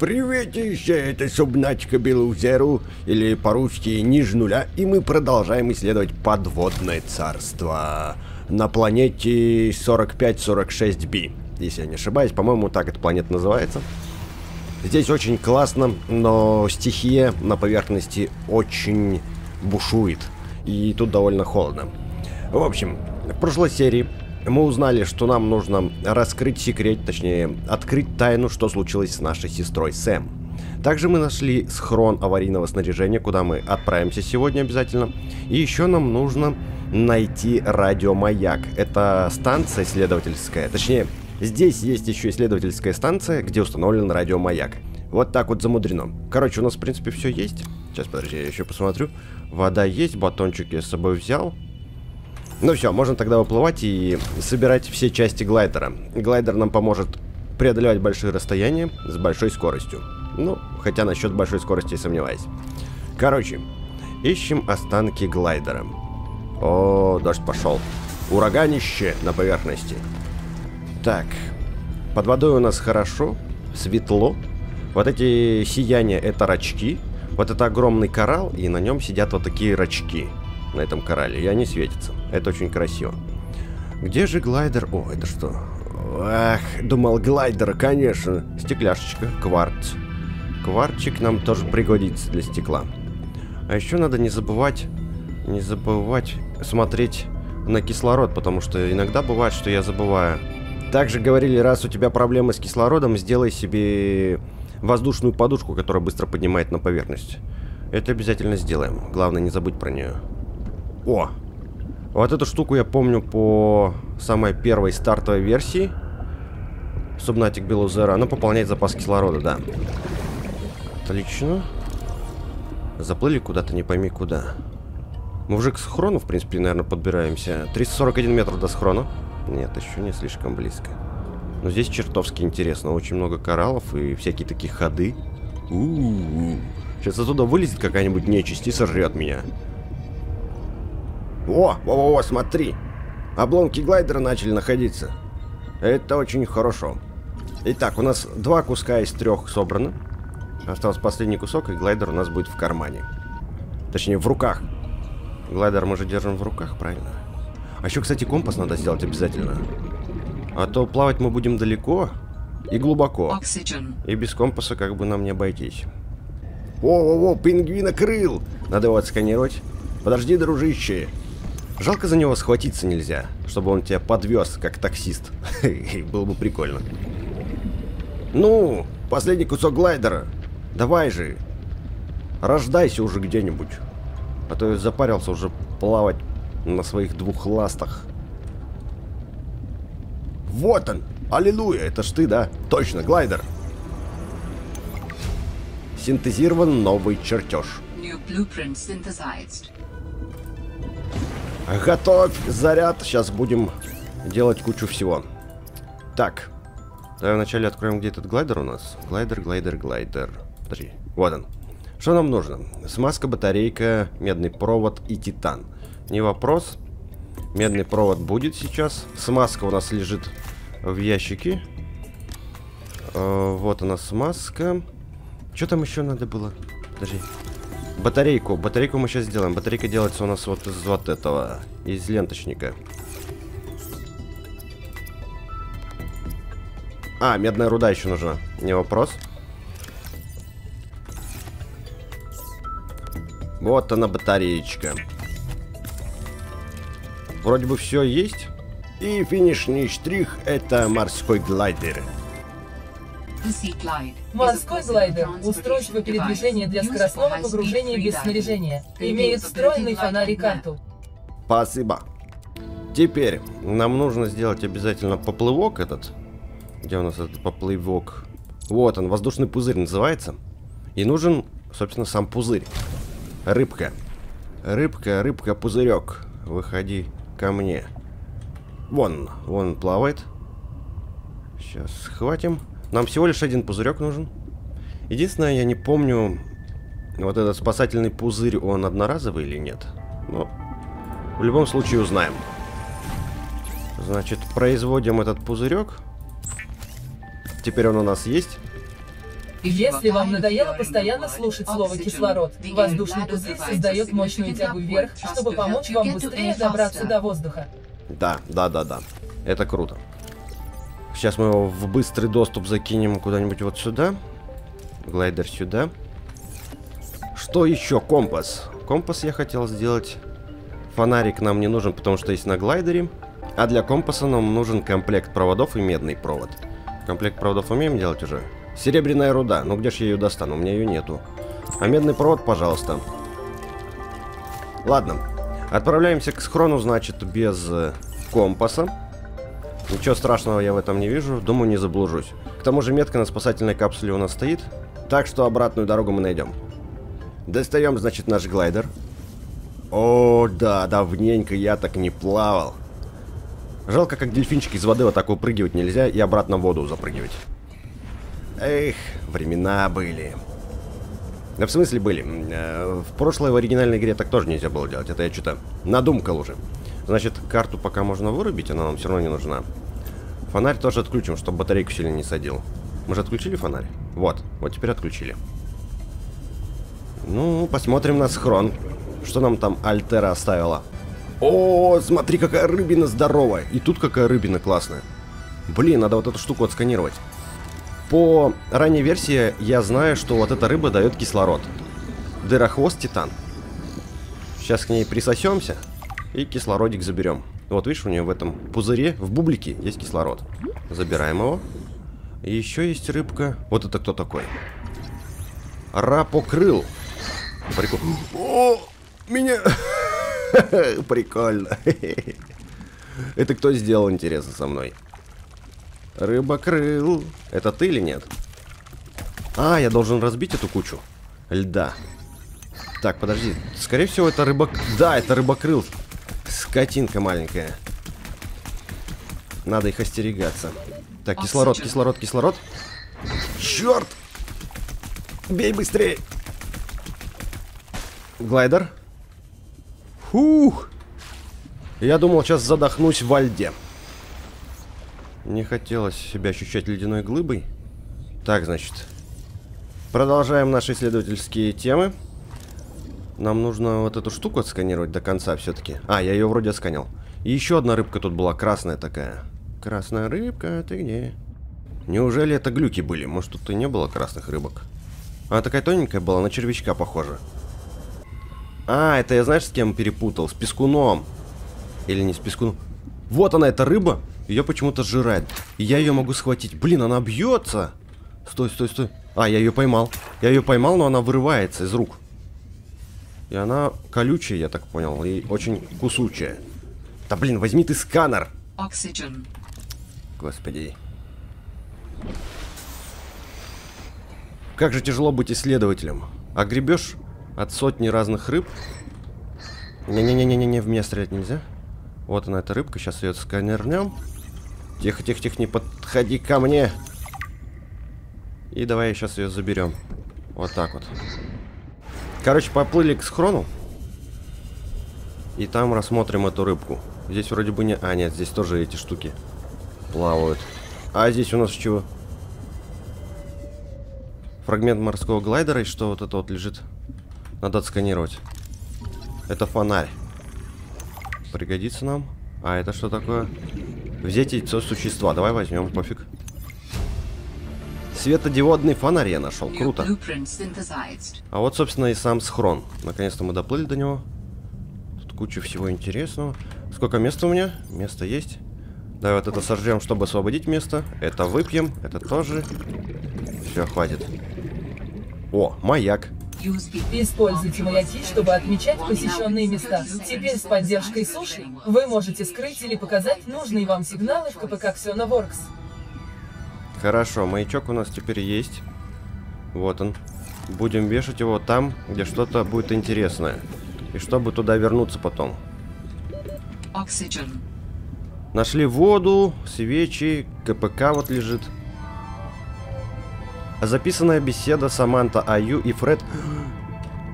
Приветище, это Субнатика Белузеру, или по-русски Ниже Нуля, и мы продолжаем исследовать подводное царство на планете 4546b. Если я не ошибаюсь, по-моему, так эта планета называется. Здесь очень классно, но стихия на поверхности очень бушует, и тут довольно холодно. В общем, в прошлой серии мы узнали, что нам нужно раскрыть секрет, точнее, открыть тайну, что случилось с нашей сестрой Сэм. Также мы нашли схрон аварийного снаряжения, куда мы отправимся сегодня обязательно. И еще нам нужно найти радиомаяк. Это станция исследовательская, точнее, здесь есть еще исследовательская станция, где установлен радиомаяк. Вот так вот замудрено. Короче, у нас, в принципе, все есть. Сейчас, подожди, я еще посмотрю. Вода есть, батончик я с собой взял. Ну все, можно тогда выплывать и собирать все части глайдера. Глайдер нам поможет преодолевать большие расстояния с большой скоростью. Ну, хотя насчет большой скорости сомневаюсь. Короче, ищем останки глайдера. О, дождь пошел. Ураганище на поверхности. Так, под водой у нас хорошо, светло. Вот эти сияния это рачки. Вот это огромный коралл, и на нем сидят вот такие рачки на этом коралле, и они светятся. Это очень красиво. Где же глайдер? О, это что? Ах, думал глайдер, конечно. Стекляшечка, кварц. Кварчик нам тоже пригодится для стекла. А еще надо не забывать, не забывать смотреть на кислород, потому что иногда бывает, что я забываю. Также говорили, раз у тебя проблемы с кислородом, сделай себе воздушную подушку, которая быстро поднимает на поверхность. Это обязательно сделаем. Главное не забыть про нее. О! Вот эту штуку я помню по самой первой стартовой версии. Below Zero. Она пополняет запас кислорода, да. Отлично. Заплыли куда-то, не пойми куда. Мы уже к схрону, в принципе, наверное, подбираемся. 341 метр до схрона. Нет, еще не слишком близко. Но здесь чертовски интересно. Очень много кораллов и всякие такие ходы. У -у -у. Сейчас оттуда вылезет какая-нибудь нечисть и сожрет меня. О, о, о, смотри. Обломки глайдера начали находиться. Это очень хорошо. Итак, у нас два куска из трех собрано. Остался последний кусок, и глайдер у нас будет в кармане. Точнее, в руках. Глайдер мы же держим в руках, правильно? А еще, кстати, компас надо сделать обязательно. А то плавать мы будем далеко и глубоко. Oxygen. И без компаса как бы нам не обойтись. О-о-о, пингвина крыл! Надо его отсканировать. Подожди, дружище. Жалко за него схватиться нельзя, чтобы он тебя подвез, как таксист. Было бы прикольно. Ну, последний кусок глайдера. Давай же. Рождайся уже где-нибудь. А то я запарился уже плавать на своих двух ластах. Вот он! Аллилуйя! Это ж ты, да? Точно, глайдер. Синтезирован новый чертеж. New blueprint synthesized. Готовь заряд. Сейчас будем делать кучу всего. Так. Давай вначале откроем, где этот глайдер у нас. Глайдер, глайдер, глайдер. Подожди. Вот он. Что нам нужно? Смазка, батарейка, медный провод и титан. Не вопрос. Медный провод будет сейчас. Смазка у нас лежит в ящике. Э, вот она смазка. Что там еще надо было? Подожди. Батарейку. Батарейку мы сейчас сделаем. Батарейка делается у нас вот из вот этого. Из ленточника. А, медная руда еще нужна. Не вопрос. Вот она батареечка. Вроде бы все есть. И финишный штрих это морской глайдер. Морской глайдер – устройство передвижения для скоростного погружения без снаряжения. Имеет встроенный фонарь и карту. Спасибо. Теперь нам нужно сделать обязательно поплывок этот. Где у нас этот поплывок? Вот он, воздушный пузырь называется. И нужен, собственно, сам пузырь. Рыбка. Рыбка, рыбка, пузырек. Выходи ко мне. Вон, вон плавает. Сейчас схватим. Нам всего лишь один пузырек нужен. Единственное, я не помню, вот этот спасательный пузырь, он одноразовый или нет. Но в любом случае узнаем. Значит, производим этот пузырек. Теперь он у нас есть. Если вам надоело постоянно слушать слово «кислород», воздушный пузырь создает мощную тягу вверх, чтобы помочь вам быстрее добраться до воздуха. Да, да, да, да. Это круто. Сейчас мы его в быстрый доступ закинем куда-нибудь вот сюда. Глайдер сюда. Что еще? Компас. Компас я хотел сделать. Фонарик нам не нужен, потому что есть на глайдере. А для компаса нам нужен комплект проводов и медный провод. Комплект проводов умеем делать уже? Серебряная руда. Ну где ж я ее достану? У меня ее нету. А медный провод, пожалуйста. Ладно. Отправляемся к схрону, значит, без э, компаса. Ничего страшного я в этом не вижу. Думаю, не заблужусь. К тому же метка на спасательной капсуле у нас стоит. Так что обратную дорогу мы найдем. Достаем, значит, наш глайдер. О, да, давненько я так не плавал. Жалко, как дельфинчик из воды вот так выпрыгивать нельзя и обратно в воду запрыгивать. Эх, времена были. Да в смысле были? Э, в прошлой в оригинальной игре так тоже нельзя было делать. Это я что-то надумкал уже. Значит, карту пока можно вырубить, она нам все равно не нужна. Фонарь тоже отключим, чтобы батарейку сильно не садил. Мы же отключили фонарь? Вот, вот теперь отключили. Ну, посмотрим на схрон. Что нам там Альтера оставила? О, смотри, какая рыбина здоровая. И тут какая рыбина классная. Блин, надо вот эту штуку отсканировать. По ранней версии я знаю, что вот эта рыба дает кислород. Дырохвост Титан. Сейчас к ней присосемся и кислородик заберем. Вот видишь, у нее в этом пузыре, в бублике есть кислород. Забираем его. Еще есть рыбка. Вот это кто такой? Рапокрыл. Прикольно. О, меня... Прикольно. Это кто сделал, интересно, со мной? Рыбокрыл. Это ты или нет? А, я должен разбить эту кучу льда. Так, подожди. Скорее всего, это рыбок... Да, это рыбокрыл. Скотинка маленькая. Надо их остерегаться. Так, кислород, кислород, кислород. Черт! Бей быстрее! Глайдер. Фух! Я думал, сейчас задохнусь во льде. Не хотелось себя ощущать ледяной глыбой. Так, значит. Продолжаем наши исследовательские темы. Нам нужно вот эту штуку отсканировать до конца все-таки. А, я ее вроде отсканил. И еще одна рыбка тут была, красная такая. Красная рыбка, ты где? Неужели это глюки были? Может, тут и не было красных рыбок? Она такая тоненькая была, на червячка похожа. А, это я знаешь, с кем перепутал? С пескуном. Или не с пескуном. Вот она, эта рыба. Ее почему-то сжирает. И я ее могу схватить. Блин, она бьется. Стой, стой, стой. А, я ее поймал. Я ее поймал, но она вырывается из рук. И она колючая, я так понял, и очень кусучая. Да блин, возьми ты сканер. Oxygen. Господи. Как же тяжело быть исследователем. А гребешь от сотни разных рыб. Не-не-не-не-не, в меня стрелять нельзя. Вот она, эта рыбка. Сейчас ее сканернем. Тихо, тихо, тихо, не подходи ко мне. И давай сейчас ее заберем. Вот так вот. Короче, поплыли к схрону. И там рассмотрим эту рыбку. Здесь вроде бы не... А, нет, здесь тоже эти штуки плавают. А здесь у нас чего? Фрагмент морского глайдера. И что вот это вот лежит? Надо отсканировать. Это фонарь. Пригодится нам. А это что такое? Взять яйцо существа. Давай возьмем, пофиг. Светодиодный фонарь я нашел. Круто. А вот, собственно, и сам схрон. Наконец-то мы доплыли до него. Тут куча всего интересного. Сколько места у меня? Место есть. Давай вот это сожжем, чтобы освободить место. Это выпьем. Это тоже. Все, хватит. О, маяк. Используйте маяки, чтобы отмечать посещенные места. Теперь с поддержкой суши вы можете скрыть или показать нужные вам сигналы в КПК Ксеноворкс. Хорошо, маячок у нас теперь есть. Вот он. Будем вешать его там, где что-то будет интересное. И чтобы туда вернуться потом. Oxygen. Нашли воду, свечи, КПК вот лежит. Записанная беседа Саманта Аю и Фред...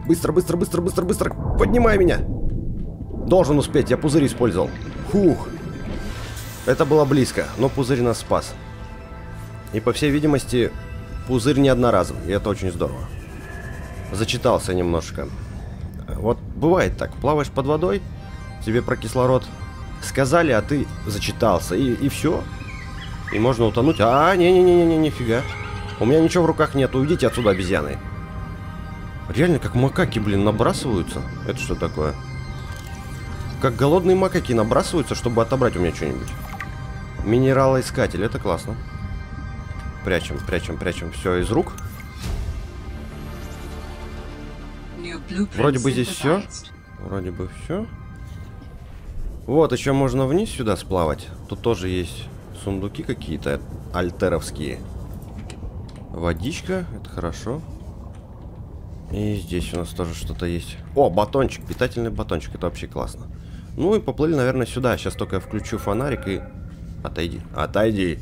Быстро, быстро, быстро, быстро, быстро! Поднимай меня! Должен успеть, я пузырь использовал. Фух. Это было близко, но пузырь нас спас. И по всей видимости, пузырь не одноразовый, и это очень здорово. Зачитался немножко. Вот бывает так, плаваешь под водой, тебе про кислород сказали, а ты зачитался, и, и все. И можно утонуть. А, не-не-не-не, нифига. У меня ничего в руках нет, уйдите отсюда, обезьяны. Реально, как макаки, блин, набрасываются. Это что такое? Как голодные макаки набрасываются, чтобы отобрать у меня что-нибудь. Минералоискатель, это классно. Прячем, прячем, прячем все из рук. Вроде бы здесь все. Вроде бы все. Вот, еще можно вниз сюда сплавать. Тут тоже есть сундуки какие-то альтеровские. Водичка, это хорошо. И здесь у нас тоже что-то есть. О, батончик, питательный батончик, это вообще классно. Ну и поплыли, наверное, сюда. Сейчас только я включу фонарик и... Отойди, отойди.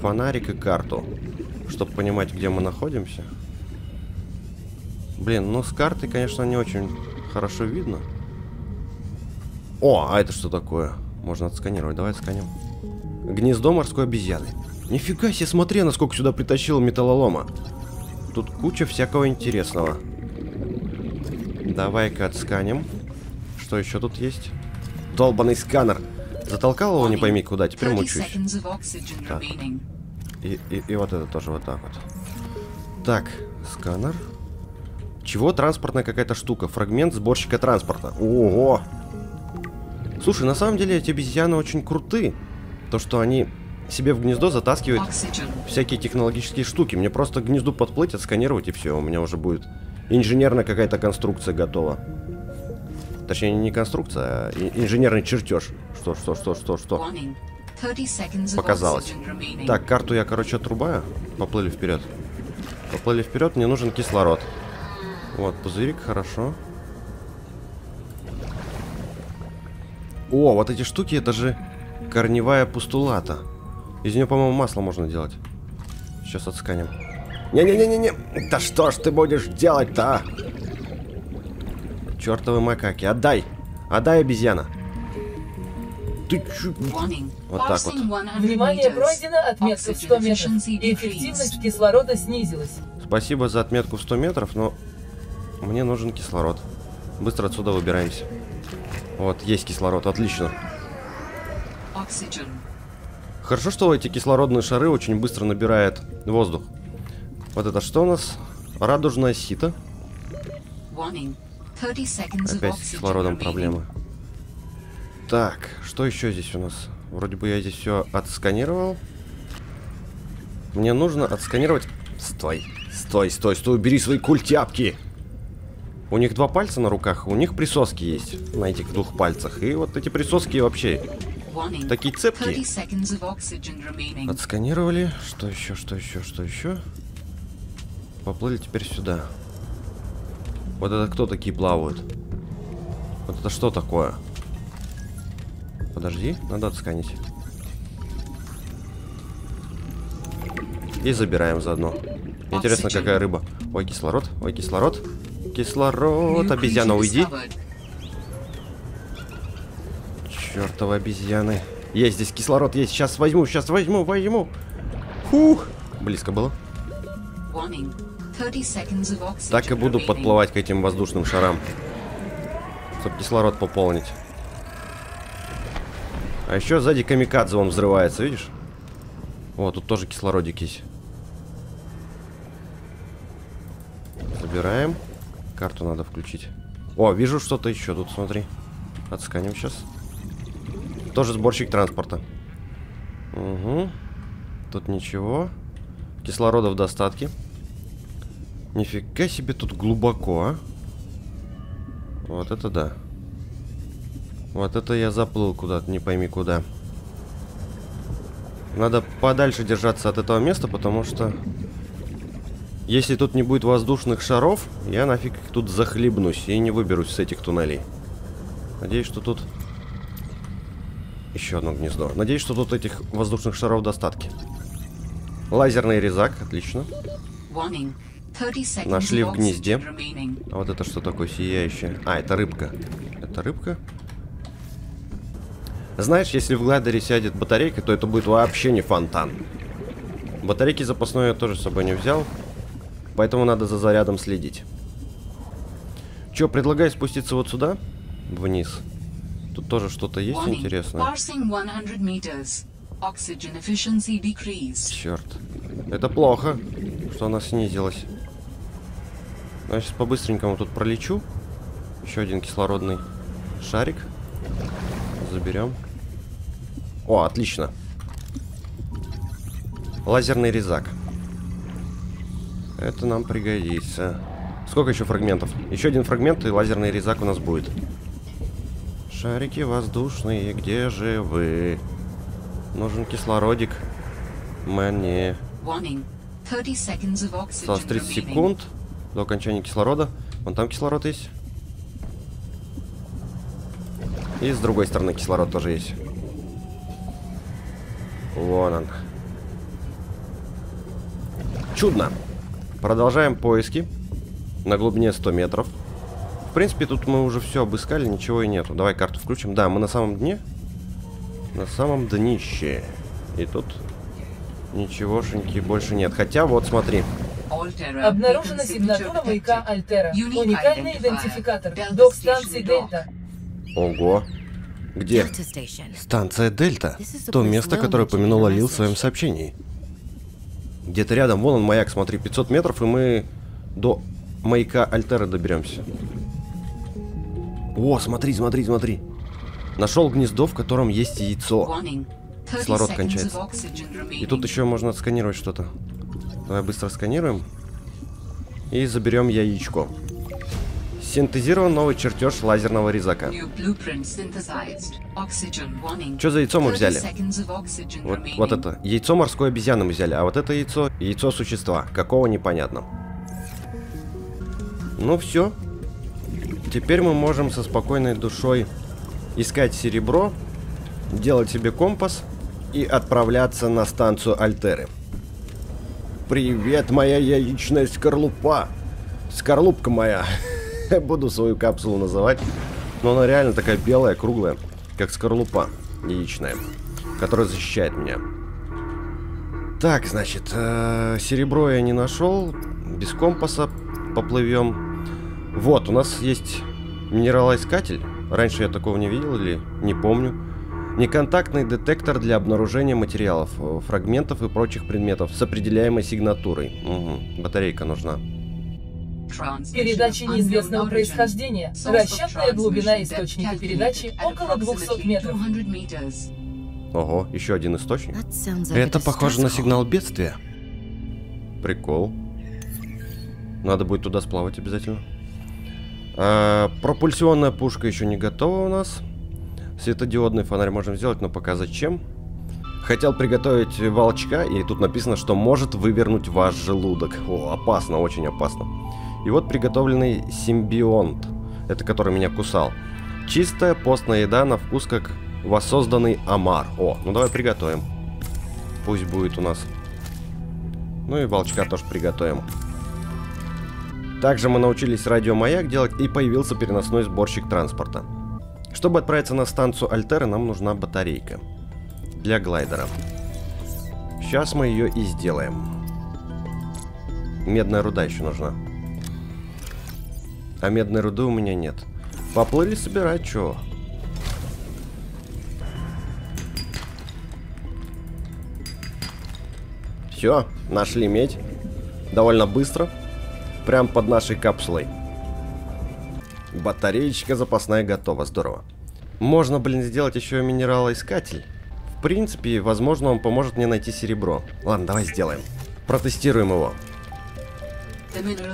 Фонарик и карту. Чтобы понимать, где мы находимся. Блин, ну с карты, конечно, не очень хорошо видно. О, а это что такое? Можно отсканировать. Давай отсканем. Гнездо морской обезьяны. Нифига себе, смотри, насколько сюда притащил металлолома. Тут куча всякого интересного. Давай-ка отсканем. Что еще тут есть? Долбанный сканер. Затолкал его, не пойми куда, теперь мучаюсь. Так. И, и, и вот это тоже вот так вот. Так, сканер. Чего? Транспортная какая-то штука. Фрагмент сборщика транспорта. Ого! Слушай, на самом деле эти обезьяны очень крутые. То, что они себе в гнездо затаскивают всякие технологические штуки. Мне просто к гнезду подплыть, отсканировать и все. У меня уже будет инженерная какая-то конструкция готова. Точнее, не конструкция, а инженерный чертеж. Что, что, что, что, что? Показалось. Так, карту я, короче, отрубаю. Поплыли вперед. Поплыли вперед, мне нужен кислород. Вот, пузырик, хорошо. О, вот эти штуки, это же корневая пустулата. Из нее, по-моему, масло можно делать. Сейчас отсканем. Не-не-не-не-не. Да что ж ты будешь делать-то, а? Чертовы макаки. Отдай. Отдай, обезьяна. Ты чё? Вот так вот. Внимание, пройдена отметка в 100 метров. Эффективность кислорода снизилась. Спасибо за отметку в 100 метров, но мне нужен кислород. Быстро отсюда выбираемся. Вот, есть кислород, отлично. Хорошо, что эти кислородные шары очень быстро набирают воздух. Вот это что у нас? Радужное сито. Опять с кислородом проблемы. Так, что еще здесь у нас? Вроде бы я здесь все отсканировал. Мне нужно отсканировать... Стой, стой, стой, стой, убери свои культяпки! У них два пальца на руках, у них присоски есть на этих двух пальцах. И вот эти присоски вообще такие цепкие. Отсканировали. Что еще, что еще, что еще? Поплыли теперь сюда. Вот это кто такие плавают? Вот это что такое? Подожди, надо отсканить. И забираем заодно. Интересно, какая рыба. Ой, кислород, ой, кислород. Кислород, обезьяна, уйди. Чертовы обезьяны. Есть здесь кислород, есть. Сейчас возьму, сейчас возьму, возьму. Фух. Близко было. Так и буду подплывать к этим воздушным шарам. Чтобы кислород пополнить. А еще сзади камикадзе он взрывается, видишь? О, тут тоже кислородик есть. Забираем. Карту надо включить. О, вижу что-то еще тут, смотри. Отсканим сейчас. Тоже сборщик транспорта. Угу. Тут ничего. Кислорода в достатке. Нифига себе тут глубоко, а. Вот это да. Вот это я заплыл куда-то, не пойми куда. Надо подальше держаться от этого места, потому что если тут не будет воздушных шаров, я нафиг тут захлебнусь и не выберусь с этих туннелей. Надеюсь, что тут... Еще одно гнездо. Надеюсь, что тут этих воздушных шаров достатки. Лазерный резак, отлично. Нашли в гнезде. А вот это что такое сияющее? А, это рыбка. Это рыбка. Знаешь, если в гладере сядет батарейка, то это будет вообще не фонтан. Батарейки запасной я тоже с собой не взял. Поэтому надо за зарядом следить. Че, предлагаю спуститься вот сюда? Вниз. Тут тоже что-то есть интересное. Parsing 100 meters. Oxygen efficiency decreased. Черт. Это плохо, что она снизилась. Ну, я сейчас по-быстренькому тут пролечу. Еще один кислородный шарик. Заберем. О, отлично. Лазерный резак. Это нам пригодится. Сколько еще фрагментов? Еще один фрагмент, и лазерный резак у нас будет. Шарики воздушные, где же вы? Нужен кислородик. Мне. Warning. 30 seconds of oxygen Осталось 30 remaining. секунд до окончания кислорода. Вон там кислород есть. И с другой стороны кислород тоже есть. Вон он. Чудно. Продолжаем поиски. На глубине 100 метров. В принципе, тут мы уже все обыскали, ничего и нету. Давай карту включим. Да, мы на самом дне. На самом днище. И тут ничегошеньки больше нет. Хотя, вот смотри. Альтера. Обнаружена сигнатура маяка. Альтера. Уникальный идентификатор. Док станции. Дельта. Ого. Где? Станция Дельта. То место, которое упомянула Лил в своем сообщении. Где-то рядом, вон он маяк, смотри, 500 метров, и мы до маяка Альтера доберемся. О, смотри, смотри, смотри. Нашел гнездо, в котором есть яйцо. Warning. 30 Кислород кончается. И тут еще можно отсканировать что-то. Давай быстро сканируем. И заберем яичко. Синтезирован новый чертеж лазерного резака. Что за яйцо мы 30 взяли? Вот, вот это. Яйцо морской обезьяны мы взяли, а вот это яйцо, яйцо существа. Какого непонятно. Ну все. Теперь мы можем со спокойной душой искать серебро, делать себе компас и отправляться на станцию Альтеры. Привет, моя яичная скорлупа. Скорлупка моя. Буду свою капсулу называть. Но она реально такая белая, круглая, как скорлупа яичная, которая защищает меня. Так, значит, э, серебро я не нашел. Без компаса поплывем. Вот, у нас есть минералоискатель. Раньше я такого не видел или не помню. Неконтактный детектор для обнаружения материалов, э, фрагментов и прочих предметов с определяемой сигнатурой. Угу, батарейка нужна. Передача неизвестного происхождения. Расчетная глубина источника передачи около 200 approximately метров. 200 meters. Ого, еще один источник. Это похоже на сигнал бедствия. Прикол. Надо будет туда сплавать обязательно. А, пропульсионная пушка еще не готова у нас. Светодиодный фонарь можем сделать, но пока зачем? Хотел приготовить волчка, и тут написано, что может вывернуть ваш желудок. О, опасно, очень опасно. И вот приготовленный симбионт. Это который меня кусал. Чистая постная еда на вкус как воссозданный омар. О, ну давай приготовим. Пусть будет у нас. Ну и волчка тоже приготовим. Также мы научились радиомаяк делать и появился переносной сборщик транспорта. Чтобы отправиться на станцию Альтеры, нам нужна батарейка. Для глайдера. Сейчас мы ее и сделаем. Медная руда еще нужна. А медной руды у меня нет. Поплыли собирать, чё? Все, нашли медь. Довольно быстро. Прям под нашей капсулой. Батареечка запасная готова, здорово. Можно, блин, сделать еще минералоискатель. В принципе, возможно, он поможет мне найти серебро. Ладно, давай сделаем. Протестируем его.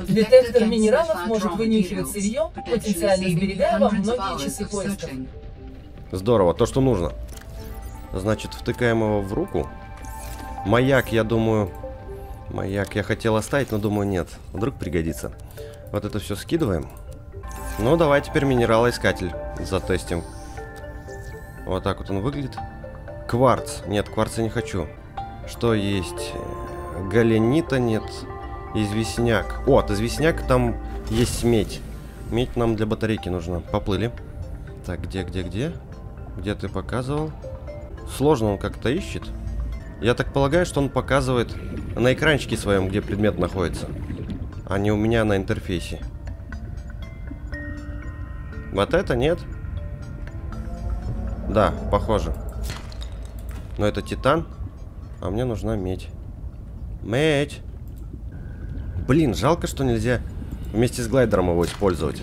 Детектор минералов может вынюхивать сырье, потенциально сберегая вам многие часы searching. Здорово, то, что нужно. Значит, втыкаем его в руку. Маяк, я думаю... Маяк я хотел оставить, но думаю, нет. Вдруг пригодится. Вот это все скидываем. Ну, давай теперь минералоискатель затестим. Вот так вот он выглядит. Кварц. Нет, кварца не хочу. Что есть? Галенита нет. Известняк. О, от известняк там есть медь. Медь нам для батарейки нужна. Поплыли. Так, где, где, где? Где ты показывал? Сложно он как-то ищет. Я так полагаю, что он показывает на экранчике своем, где предмет находится. А не у меня на интерфейсе. Вот это нет? Да, похоже. Но это титан, а мне нужна медь. Медь! Блин, жалко, что нельзя вместе с глайдером его использовать.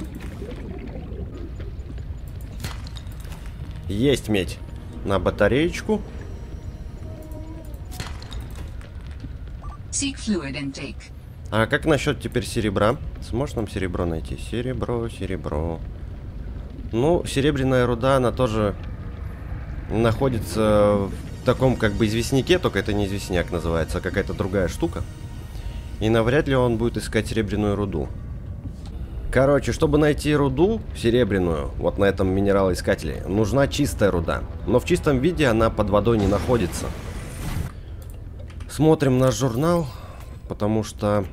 Есть медь. На батареечку. Seek fluid intake. А как насчет теперь серебра? Сможешь нам серебро найти? Серебро, серебро. Ну, серебряная руда, она тоже находится в таком как бы известняке, только это не известняк называется, а какая-то другая штука. И навряд ли он будет искать серебряную руду. Короче, чтобы найти руду серебряную, вот на этом минералоискателе, нужна чистая руда. Но в чистом виде она под водой не находится. Смотрим наш журнал, потому что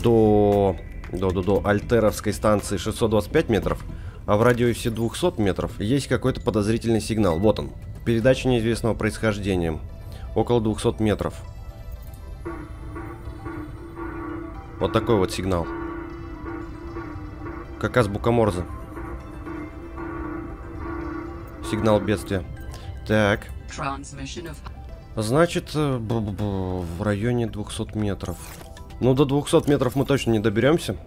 до, до, до, до альтеровской станции 625 метров, а в радиусе 200 метров есть какой-то подозрительный сигнал. Вот он. Передача неизвестного происхождения. Около 200 метров. Вот такой вот сигнал. Как азбука Морзе. Сигнал бедствия. Так. Значит, бу- бу- бу, в районе 200 метров. Ну, до 200 метров мы точно не доберемся.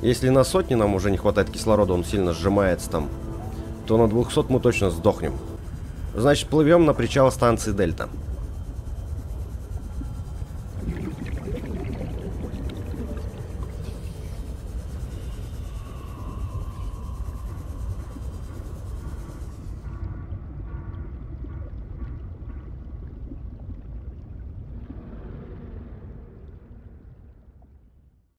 Если на сотни нам уже не хватает кислорода, он сильно сжимается там, то на 200 мы точно сдохнем. Значит, плывем на причал станции Дельта.